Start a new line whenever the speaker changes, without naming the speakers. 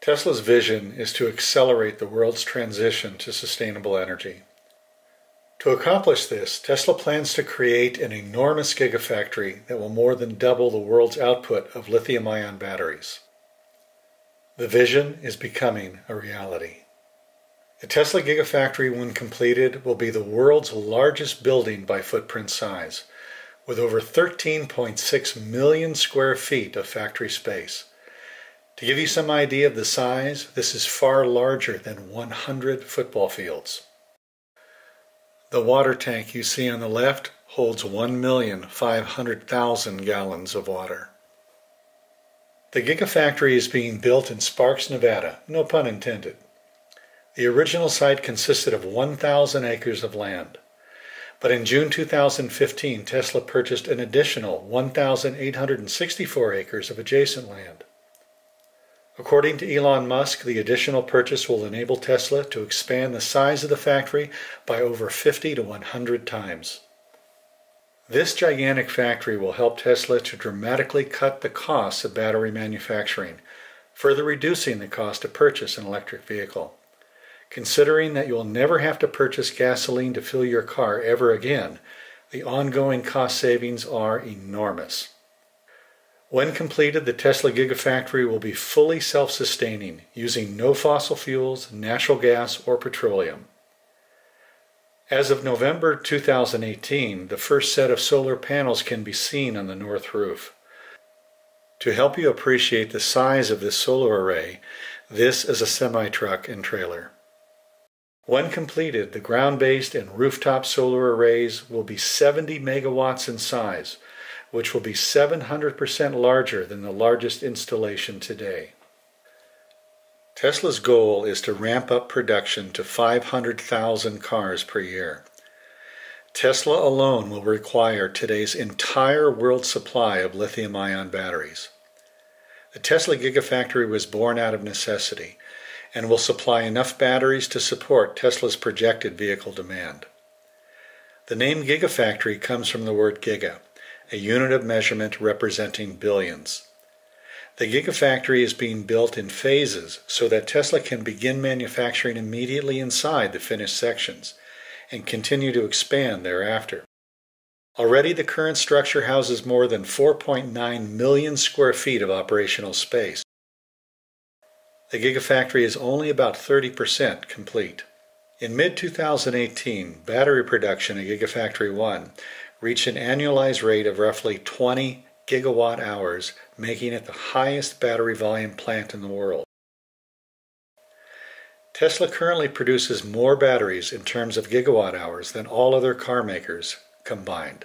Tesla's vision is to accelerate the world's transition to sustainable energy. To accomplish this, Tesla plans to create an enormous gigafactory that will more than double the world's output of lithium ion batteries. The vision is becoming a reality. The Tesla Gigafactory, when completed, will be the world's largest building by footprint size, with over 13.6 million square feet of factory space. To give you some idea of the size, this is far larger than 100 football fields. The water tank you see on the left holds 1,500,000 gallons of water. The Gigafactory is being built in Sparks, Nevada, no pun intended. The original site consisted of 1,000 acres of land. But in June 2015, Tesla purchased an additional 1,864 acres of adjacent land. According to Elon Musk, the additional purchase will enable Tesla to expand the size of the factory by over 50 to 100 times. This gigantic factory will help Tesla to dramatically cut the costs of battery manufacturing, further reducing the cost to purchase an electric vehicle. Considering that you'll never have to purchase gasoline to fill your car ever again, the ongoing cost savings are enormous. When completed, the Tesla Gigafactory will be fully self-sustaining, using no fossil fuels, natural gas, or petroleum. As of November 2018, the first set of solar panels can be seen on the north roof. To help you appreciate the size of this solar array, this is a semi-truck and trailer. When completed, the ground-based and rooftop solar arrays will be 70 megawatts in size, which will be 700% larger than the largest installation today. Tesla's goal is to ramp up production to 500,000 cars per year. Tesla alone will require today's entire world supply of lithium ion batteries. The Tesla Gigafactory was born out of necessity and will supply enough batteries to support Tesla's projected vehicle demand. The name Gigafactory comes from the word giga, a unit of measurement representing billions. The Gigafactory is being built in phases so that Tesla can begin manufacturing immediately inside the finished sections and continue to expand thereafter. Already the current structure houses more than 4.9 million square feet of operational space. The Gigafactory is only about 30% complete. In mid 2018, battery production at Gigafactory 1 reached an annualized rate of roughly 20 gigawatt hours, making it the highest battery volume plant in the world. Tesla currently produces more batteries in terms of gigawatt hours than all other car makers combined.